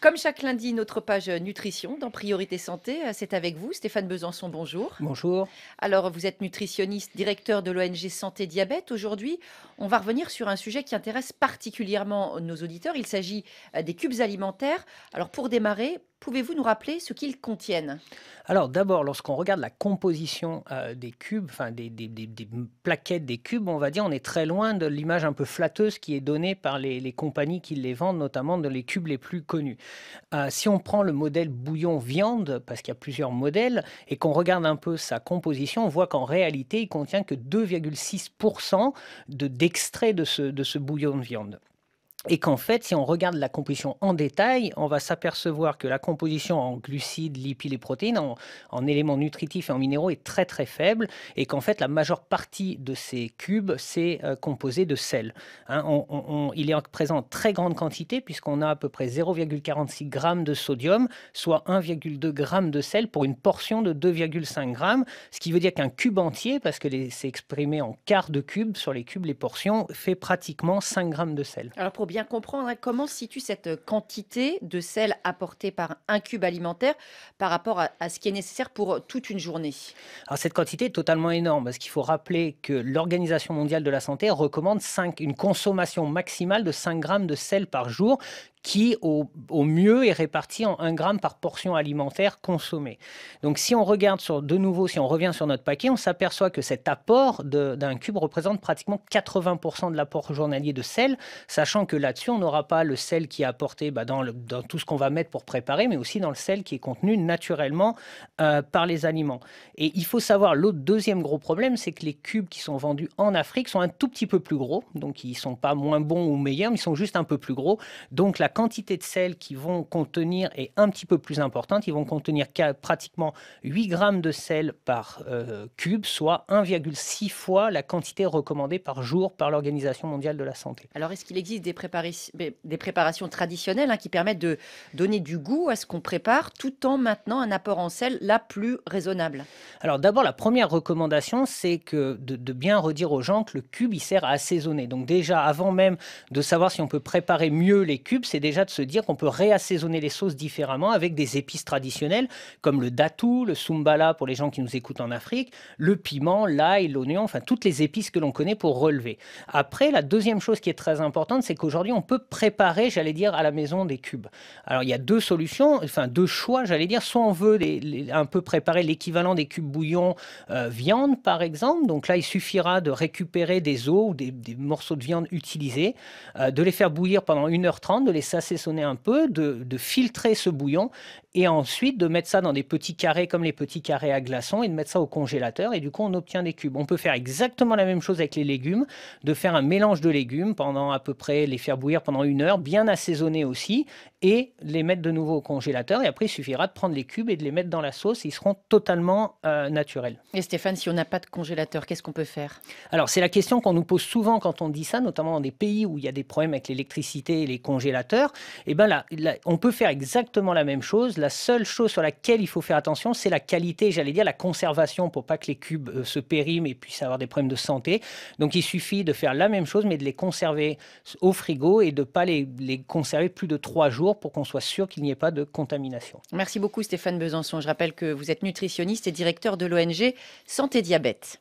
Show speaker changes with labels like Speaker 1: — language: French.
Speaker 1: Comme chaque lundi, notre page nutrition dans Priorité Santé, c'est avec vous, Stéphane Besançon, bonjour.
Speaker 2: Bonjour.
Speaker 1: Alors, vous êtes nutritionniste, directeur de l'ONG Santé Diabète. Aujourd'hui, on va revenir sur un sujet qui intéresse particulièrement nos auditeurs. Il s'agit euh, des cubes alimentaires. Alors, pour démarrer, Pouvez-vous nous rappeler ce qu'ils contiennent?
Speaker 2: Alors d'abord, lorsqu'on regarde la composition euh, des cubes, enfin des, plaquettes des cubes, on va dire on est très loin de l'image un peu flatteuse qui est donnée par les, compagnies qui les vendent, notamment dans les cubes les plus connus. Euh, si on prend le modèle bouillon viande, parce qu'il y a plusieurs modèles, et qu'on regarde un peu sa composition, on voit qu'en réalité, il contient que 2,6% d'extrait de, ce, de ce bouillon de viande. Et qu'en fait, si on regarde la composition en détail, on va s'apercevoir que la composition en glucides, lipides et protéines, en, éléments nutritifs et en minéraux est très très faible et qu'en fait la majeure partie de ces cubes, c'est euh, composé de sel. Hein. il est présent en très grande quantité puisqu'on a à peu près 0,46 g de sodium, soit 1,2 g de sel pour une portion de 2,5 g, ce qui veut dire qu'un cube entier, parce que c'est exprimé en quart de cube sur les cubes, les portions, fait pratiquement 5 g de sel.
Speaker 1: Alors pour bien comprendre comment se situe cette quantité de sel apportée par un cube alimentaire par rapport à, ce qui est nécessaire pour toute une journée.
Speaker 2: Cette quantité est totalement énorme parce qu'il faut rappeler que l'Organisation mondiale de la santé recommande 5, une consommation maximale de 5 grammes de sel par jour, qui au, mieux est réparti en 1 gramme par portion alimentaire consommée. Donc si on regarde sur, de nouveau, si on revient sur notre paquet, on s'aperçoit que cet apport d'un cube représente pratiquement 80% de l'apport journalier de sel, sachant que là-dessus, on n'aura pas le sel qui est apporté bah, dans, dans, tout ce qu'on va mettre pour préparer, mais aussi dans le sel qui est contenu naturellement euh, par les aliments. Et il faut savoir, l'autre deuxième gros problème, c'est que les cubes qui sont vendus en Afrique sont un tout petit peu plus gros, donc ils ne sont pas moins bons ou meilleurs, mais ils sont juste un peu plus gros. Donc la quantité de sel qu'ils vont contenir est un petit peu plus importante. Ils vont contenir pratiquement 8 grammes de sel par euh, cube, soit 1,6 fois la quantité recommandée par jour par l'Organisation mondiale de la santé.
Speaker 1: Alors, est-ce qu'il existe des, des préparations traditionnelles hein, qui permettent de donner du goût à ce qu'on prépare tout en maintenant un apport en sel la plus raisonnable?
Speaker 2: Alors, d'abord, la première recommandation, c'est que de, de bien redire aux gens que le cube, il sert à assaisonner. Donc déjà, avant même de savoir si on peut préparer mieux les cubes, c'est déjà de se dire qu'on peut réassaisonner les sauces différemment avec des épices traditionnelles comme le datou, le sumbala pour les gens qui nous écoutent en Afrique, le piment, l'ail, l'oignon, enfin toutes les épices que l'on connaît pour relever. Après, la deuxième chose qui est très importante, c'est qu'aujourd'hui on peut préparer, j'allais dire, à la maison des cubes. Alors il y a deux solutions, enfin deux choix, j'allais dire. Soit on veut un peu préparer l'équivalent des cubes bouillon euh, viande par exemple. Donc là, il suffira de récupérer des os ou des, morceaux de viande utilisés, euh, de les faire bouillir pendant 1h30, de les s'assaisonner un peu, de, filtrer ce bouillon et ensuite de mettre ça dans des petits carrés comme les petits carrés à glaçons et de mettre ça au congélateur et du coup on obtient des cubes. On peut faire exactement la même chose avec les légumes, de faire un mélange de légumes pendant à peu près, les faire bouillir pendant une heure, bien assaisonner aussi et les mettre de nouveau au congélateur et après il suffira de prendre les cubes et de les mettre dans la sauce et ils seront totalement euh, naturels.
Speaker 1: Et Stéphane, si on n'a pas de congélateur, qu'est-ce qu'on peut faire?
Speaker 2: Alors c'est la question qu'on nous pose souvent quand on dit ça, notamment dans des pays où il y a des problèmes avec l'électricité et les congélateurs. Et eh ben là, on peut faire exactement la même chose. La seule chose sur laquelle il faut faire attention, c'est la qualité, j'allais dire la conservation, pour pas que les cubes euh, se périment et puissent avoir des problèmes de santé. Donc il suffit de faire la même chose, mais de les conserver au frigo et de pas les, les conserver plus de trois jours pour qu'on soit sûr qu'il n'y ait pas de contamination.
Speaker 1: Merci beaucoup Stéphane Besançon. Je rappelle que vous êtes nutritionniste et directeur de l'ONG Santé Diabète.